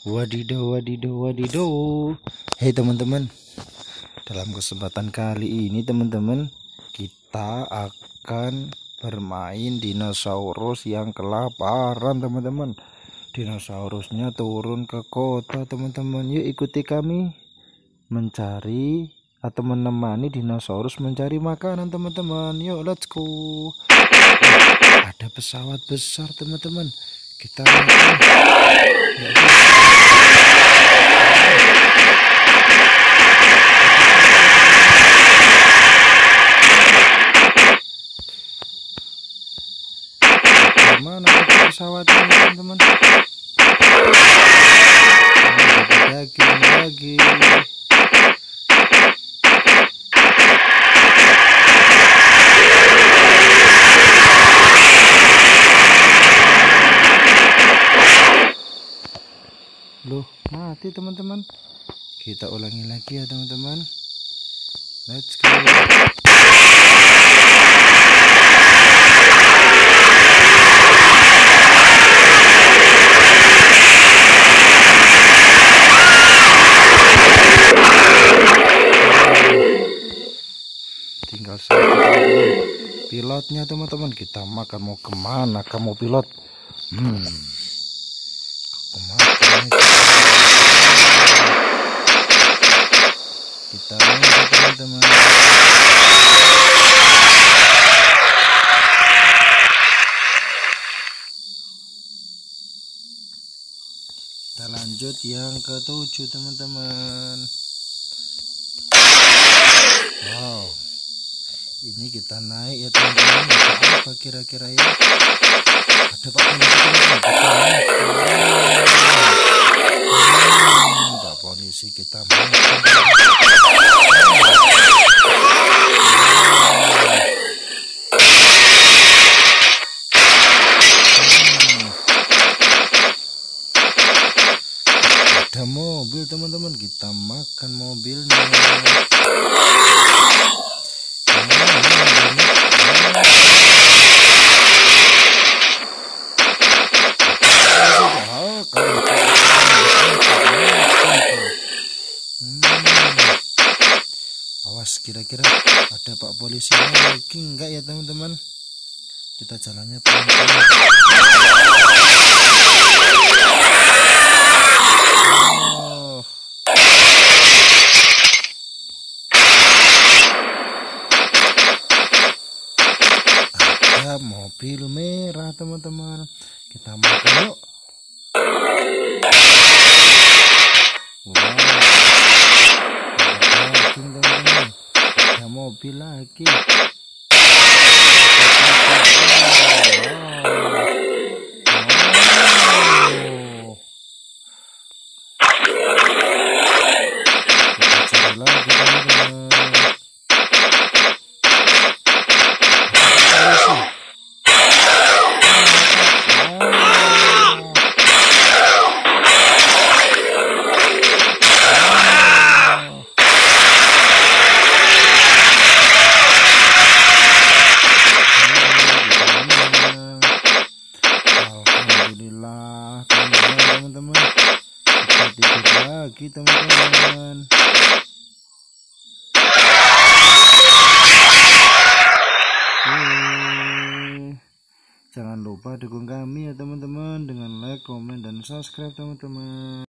Wadidaw, wadidaw, wadidaw. Hei teman-teman, dalam kesempatan kali ini teman-teman, kita akan bermain dinosaurus yang kelaparan teman-teman. Dinosaurusnya turun ke kota teman-teman. Yuk ikuti kami mencari atau menemani dinosaurus mencari makanan teman-teman. Yuk let's go. Ada pesawat besar teman-teman. Kita mana pesawatnya teman-teman? Daging lagi loh mati teman-teman. Kita ulangi lagi ya teman-teman. Let's go. Tinggal satu pilotnya teman-teman. Kita makan mau ke mana? Kamu pilot? Hmm ke mana kita lanjut teman-teman kita lanjut yang ketujuh teman-teman. Wow ini kita naik ya teman-teman. Apa? Kira-kira ya ada pak polisi pak polisi. Kita makan ada mobil teman-teman. Kita makan mobilnya awas kira-kira ada pak polisi lagi enggak ya teman-teman? Kita jalannya pelan-pelan mobil merah teman-teman. Kita makan teman-teman kita tidur lagi teman-teman. Jangan lupa dukung kami ya teman-teman dengan like, komen, dan subscribe teman-teman.